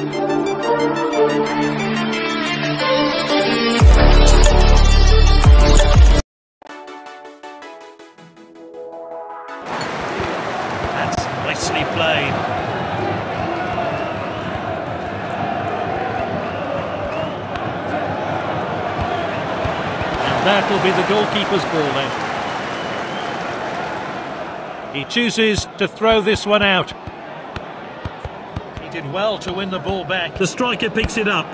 That's nicely played. And that'll be the goalkeeper's ball then. He chooses to throw this one out. Did well to win the ball back. The striker picks it up.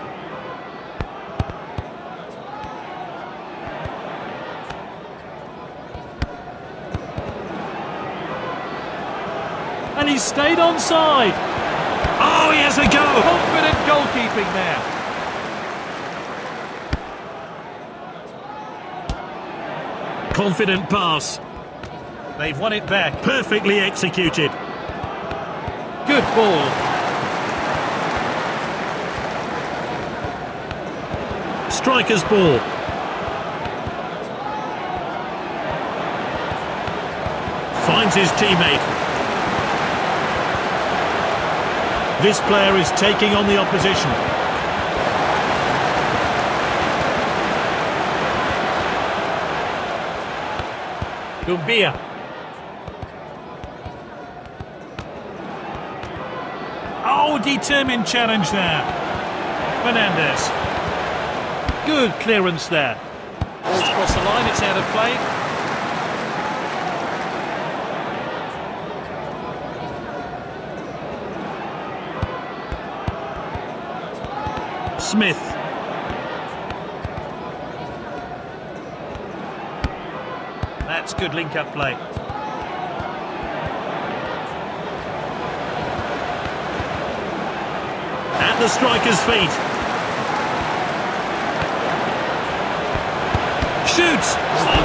And he stayed on side. Oh, he has a go! Confident goalkeeping there. Confident pass. They've won it back. Perfectly executed. Good ball. Striker's ball. Finds his teammate. This player is taking on the opposition. Dumbia. Oh, determined challenge there. Fernandez. Good clearance there. Ball's across the line, it's out of play. Smith. That's good link-up play. At the striker's feet. Shoots!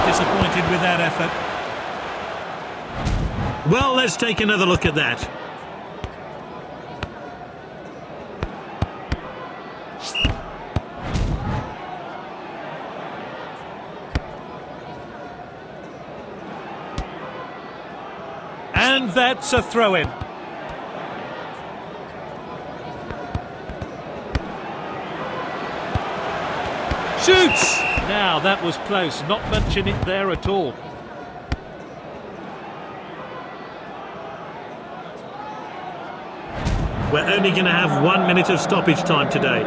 Disappointed with that effort. Well, let's take another look at that. And that's a throw-in. Shoots! Now, that was close. Not much in it there at all. We're only going to have one minute of stoppage time today.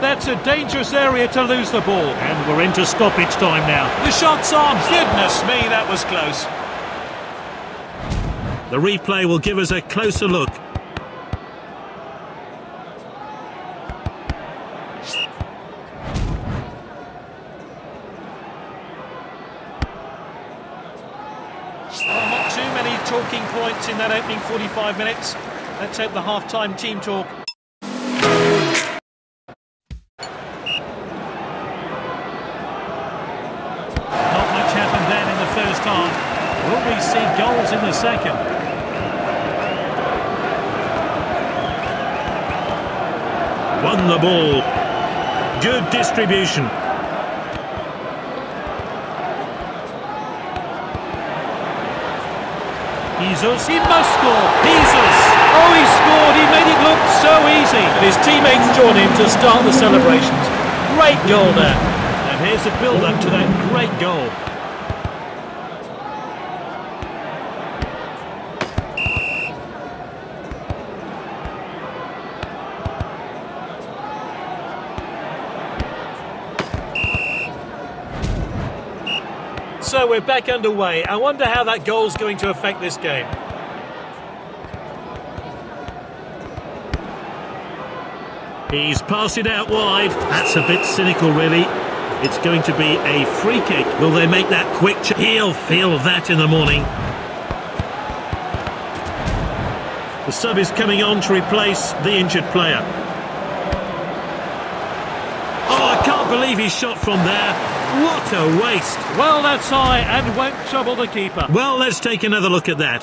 That's a dangerous area to lose the ball. And we're into stoppage time now. The shot's on. Goodness me, that was close. The replay will give us a closer look. Well, not too many talking points in that opening 45 minutes. Let's hope the half-time team talk. Not much happened then in the first half. Will we see goals in the second? Won the ball. Good distribution. Jesus, he must score. Jesus. Oh, he scored. He made it look so easy. And his teammates join him to start the celebrations. Great goal there. And here's the build-up to that great goal. So we're back underway. I wonder how that goal's going to affect this game. He's passed it out wide. That's a bit cynical, really. It's going to be a free kick. Will they make that quick? He'll feel that in the morning. The sub is coming on to replace the injured player. Oh, I can't believe he shot from there. What a waste. Well, that's high and won't trouble the keeper. Well, let's take another look at that.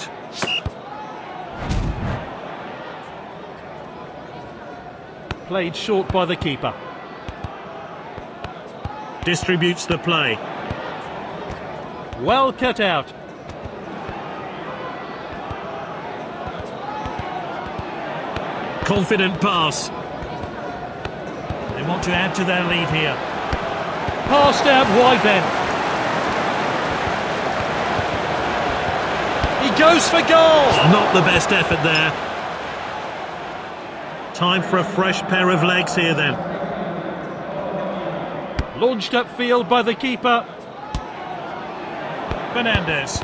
Played short by the keeper. Distributes the play. Well cut out. Confident pass. They want to add to their lead here. Passed out wide then. He goes for goal. Not the best effort there. Time for a fresh pair of legs here then. Launched upfield by the keeper. Fernandez.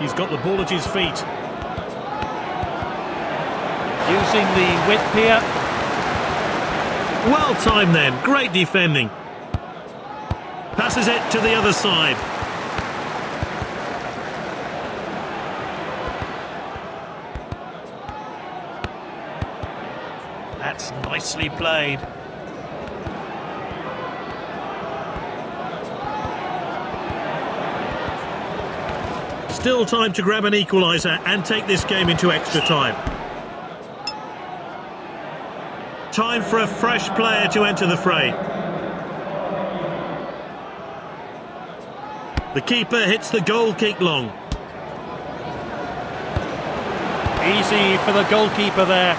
He's got the ball at his feet. Using the width here. Well timed then. Great defending. Passes it to the other side. That's nicely played. Still time to grab an equaliser and take this game into extra time. Time for a fresh player to enter the fray. The keeper hits the goal kick long. Easy for the goalkeeper there.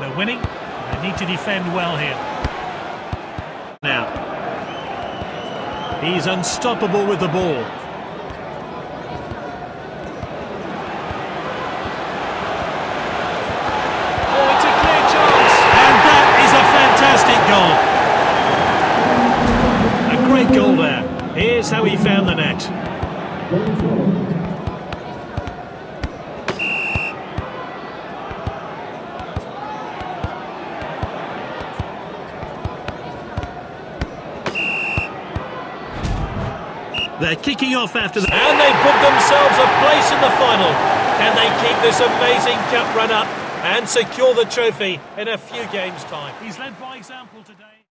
They're winning. They need to defend well here. Now. He's unstoppable with the ball. Oh, it's a clear chance. And that is a fantastic goal. A great goal there. Here's how he found the net. They're kicking off after that. And they book themselves a place in the final. Can they keep this amazing cup run up and secure the trophy in a few games' time? He's led by example today.